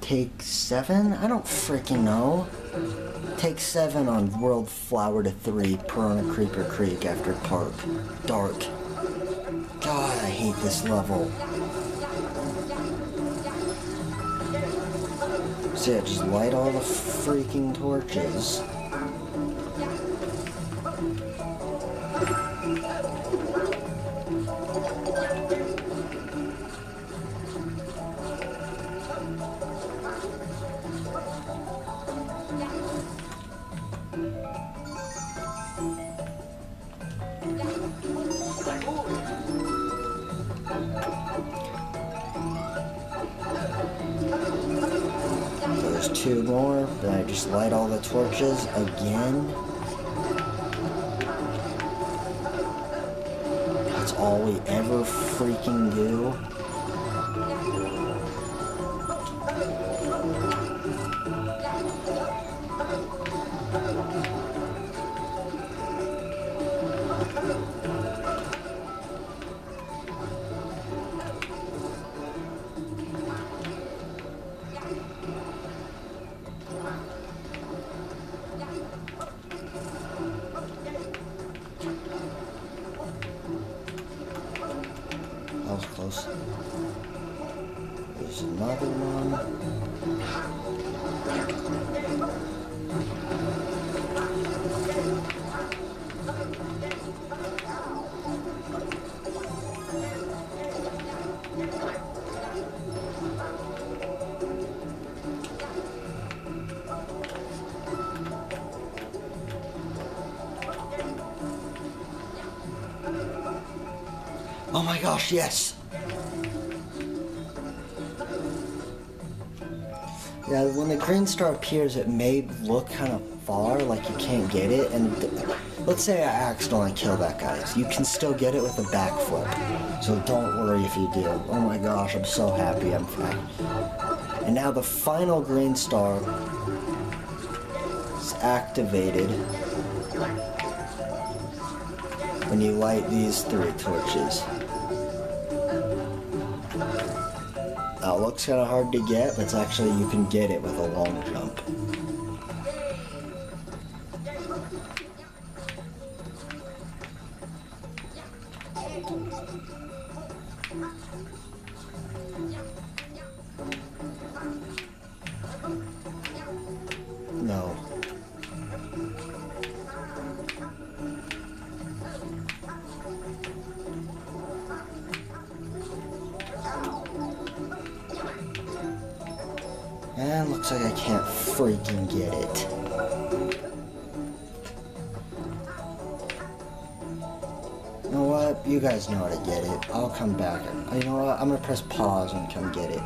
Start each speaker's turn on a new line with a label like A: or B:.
A: Take seven? I don't freaking know. Take seven on World Flower to three, Piranha Creeper Creek after Park. Dark. God, I hate this level. So yeah, just light all the freaking torches. Two more. Then I just light all the torches again. That's all we ever freaking do. That was close. There's another one. Oh my gosh, yes! Yeah, when the green star appears, it may look kind of far, like you can't get it, and let's say I accidentally kill that guy. You can still get it with a backflip, so don't worry if you do. Oh my gosh, I'm so happy I'm fine. And now the final green star is activated when you light these three torches. It looks kind of hard to get, but it's actually, you can get it with a long jump. No. And looks like I can't freaking get it. You know what? You guys know how to get it. I'll come back. You know what? I'm gonna press pause and come get it.